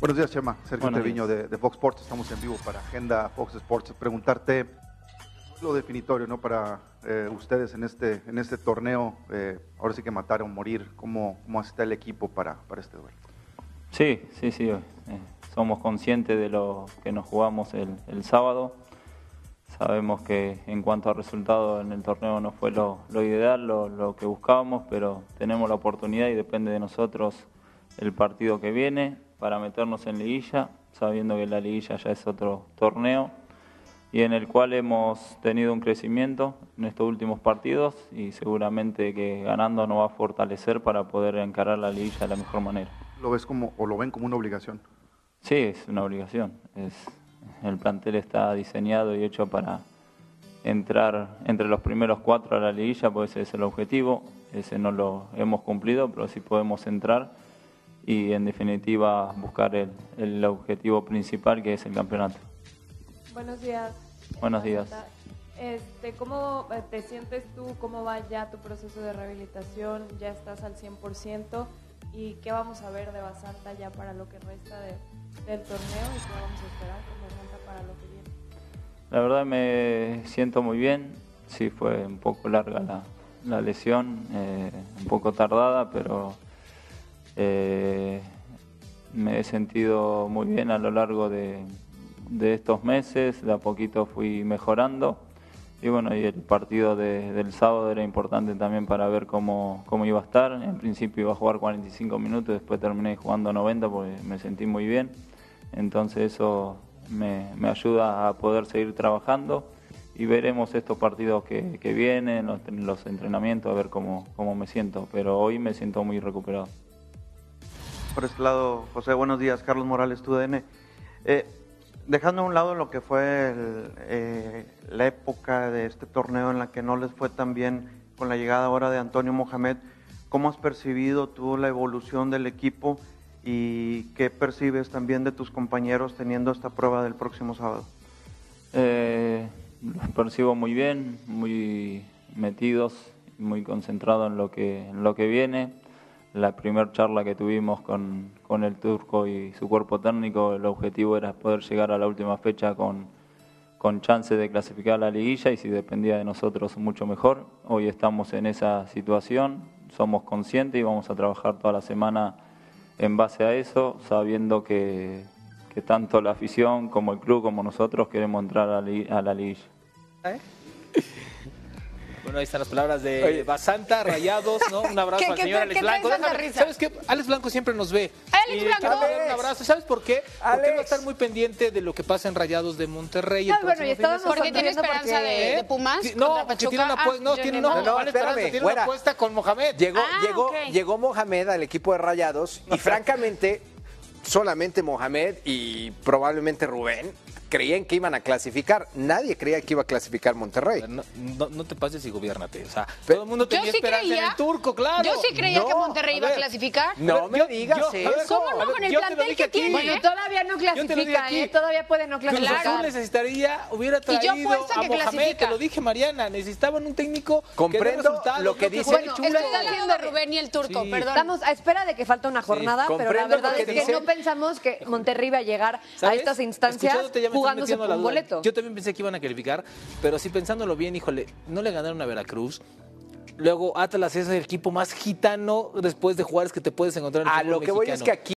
Buenos días, Chema. Sergio Treviño de, de Fox Sports. Estamos en vivo para Agenda Fox Sports. Preguntarte lo definitorio ¿no? para eh, ustedes en este, en este torneo. eh, ahora sí que matar o morir. ¿Cómo, cómo está el equipo para, para este duelo? Sí, sí, sí. eh, somos conscientes de lo que nos jugamos el, el sábado. Sabemos que en cuanto a resultados en el torneo no fue lo, lo ideal, lo, lo que buscábamos, pero tenemos la oportunidad y depende de nosotros el partido que viene para meternos en liguilla, sabiendo que la liguilla ya es otro torneo y en el cual hemos tenido un crecimiento en estos últimos partidos y seguramente que ganando nos va a fortalecer para poder encarar la liguilla de la mejor manera. ¿Lo ves como o lo ven como una obligación? Sí, es una obligación. Es, el plantel está diseñado y hecho para entrar entre los primeros cuatro a la liguilla, pues ese es el objetivo. Ese no lo hemos cumplido, pero sí podemos entrar y en definitiva buscar el, el objetivo principal que es el campeonato. Buenos días. Buenos días. Este, ¿Cómo eh, te sientes tú? ¿Cómo va ya tu proceso de rehabilitación? ¿Ya estás al 100%? ¿Y qué vamos a ver de Basanta ya para lo que resta de- del torneo? ¿Y qué vamos a esperar con Basanta para lo que viene? La verdad me siento muy bien. Sí, fue un poco larga la, la lesión, eh, un poco tardada, pero eh, me he sentido muy bien a lo largo de, de estos meses. De a poquito fui mejorando. Y bueno, y el partido de- del sábado era importante también para ver cómo, cómo iba a estar. En principio iba a jugar 45 minutos, después terminé jugando 90 porque me sentí muy bien. Entonces eso me, ayuda a poder seguir trabajando y veremos estos partidos que, que vienen, los, los entrenamientos, a ver cómo, cómo me siento. Pero hoy me siento muy recuperado. Por este lado, José, buenos días. Carlos Morales, TUDN. Eh, dejando a un lado lo que fue el, eh, la época de este torneo en la que no les fue tan bien con la llegada ahora de Antonio Mohamed, ¿cómo has percibido tú la evolución del equipo y qué percibes también de tus compañeros teniendo esta prueba del próximo sábado? Eh, los percibo muy bien, muy metidos, muy concentrados en lo que, en lo que viene. La primera charla que tuvimos con, con el turco y su cuerpo técnico, el objetivo era poder llegar a la última fecha con, con chance de clasificar a la liguilla y si dependía de nosotros mucho mejor. Hoy estamos en esa situación, somos conscientes y vamos a trabajar toda la semana en base a eso, sabiendo que, que tanto la afición como el club como nosotros queremos entrar a, la li- a la liguilla. Bueno, ahí están las palabras de Oye. Basanta, Rayados, ¿no? Un abrazo ¿Qué- al qué señor Alex qué traes Blanco. tanta Déjame- risa? ¿Sabes qué? Alex Blanco siempre nos ve. Alex Y Blanco. quiero un Alex. abrazo. ¿Sabes por qué? Porque él va a Alex. estar muy pendiente de lo que pasa en Rayados de Monterrey. el Ah, bueno, próximo y fin de estábamos. Porque tiene esperanza de- de Pumas Sí, No, contra porque tiene una Pachuca. apuesta. No, Ah, tiene, yo no, no. No, espérame, Tiene una apuesta con Mohamed. Llegó, Ah, llegó, ok. llegó Mohamed al equipo de Rayados y francamente solamente Mohamed y probablemente Rubén creían que iban a clasificar. Nadie creía que iba a clasificar Monterrey. No, no, no te pases y gobiernate. O sea, todo el mundo tenía sí esperanza en creía. el turco, claro. Yo sí creía No, que Monterrey iba a ver. clasificar. No me yo- digas yo- a ver, eso. ¿Cómo no? ver, Con el plantel que aquí. tiene. Bueno, todavía no clasifica. ¿eh? Todavía puede no clasificar. necesitaría, hubiera Y yo traído a que Mohamed, clasifica. te lo dije Mariana, necesitaban un técnico Comprendo lo que dice- Bueno, lo está haciendo Rubén y el turco, Sí. perdón. Estamos a espera de que falta una jornada, pero la verdad es que no pensamos que Monterrey iba a llegar a estas instancias Jugándose por un boleto. Yo también pensé que iban a calificar, pero sí pensándolo bien, híjole, no le ganaron a Veracruz. Luego Atlas es el equipo más gitano después de jugadores que te puedes encontrar en el A fútbol lo que voy es mexicano. que aquí